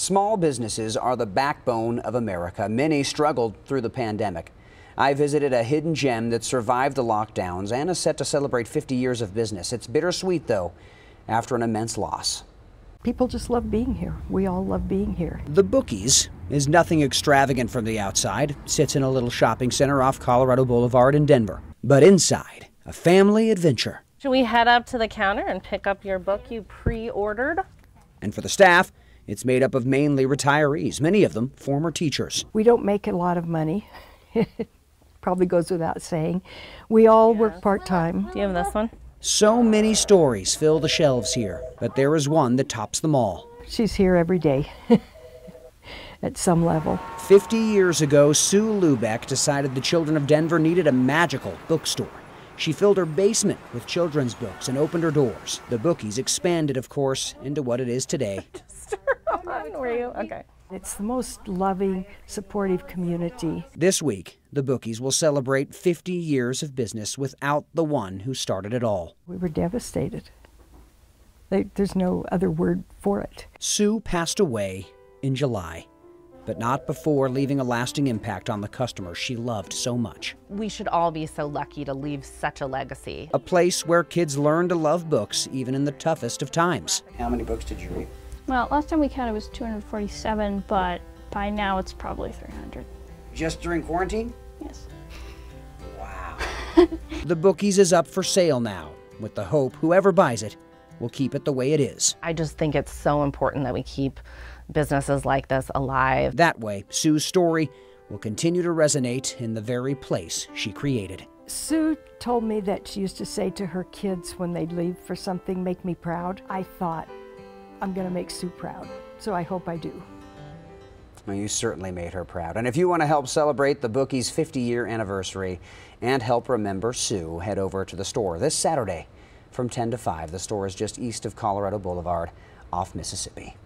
Small businesses are the backbone of America. Many struggled through the pandemic. I visited a hidden gem that survived the lockdowns and is set to celebrate 50 years of business. It's bittersweet, though, after an immense loss. People just love being here. We all love being here. The Bookies is nothing extravagant from the outside. Sits in a little shopping center off Colorado Boulevard in Denver. But inside, a family adventure. Should we head up to the counter and pick up your book you pre-ordered? And for the staff, it's made up of mainly retirees, many of them former teachers. We don't make a lot of money. Probably goes without saying. We all yeah. work part time. Do you have this one? So many stories fill the shelves here, but there is one that tops them all. She's here every day. at some level. 50 years ago, Sue Lubeck decided the children of Denver needed a magical bookstore. She filled her basement with children's books and opened her doors. The bookies expanded, of course, into what it is today. Were you? Okay. It's the most loving, supportive community. This week, the bookies will celebrate 50 years of business without the one who started it all. We were devastated. There's no other word for it. Sue passed away in July but not before leaving a lasting impact on the customers she loved so much. We should all be so lucky to leave such a legacy. A place where kids learn to love books even in the toughest of times. How many books did you read? Well, last time we counted it was 247, but by now it's probably 300. Just during quarantine? Yes. Wow. the Bookies is up for sale now, with the hope whoever buys it will keep it the way it is. I just think it's so important that we keep businesses like this alive. That way, Sue's story will continue to resonate in the very place she created. Sue told me that she used to say to her kids when they'd leave for something, make me proud. I thought, I'm going to make Sue proud, so I hope I do. Well, you certainly made her proud. And if you want to help celebrate the bookie's 50 year anniversary and help remember Sue, head over to the store this Saturday from 10 to 5. The store is just east of Colorado Boulevard off Mississippi.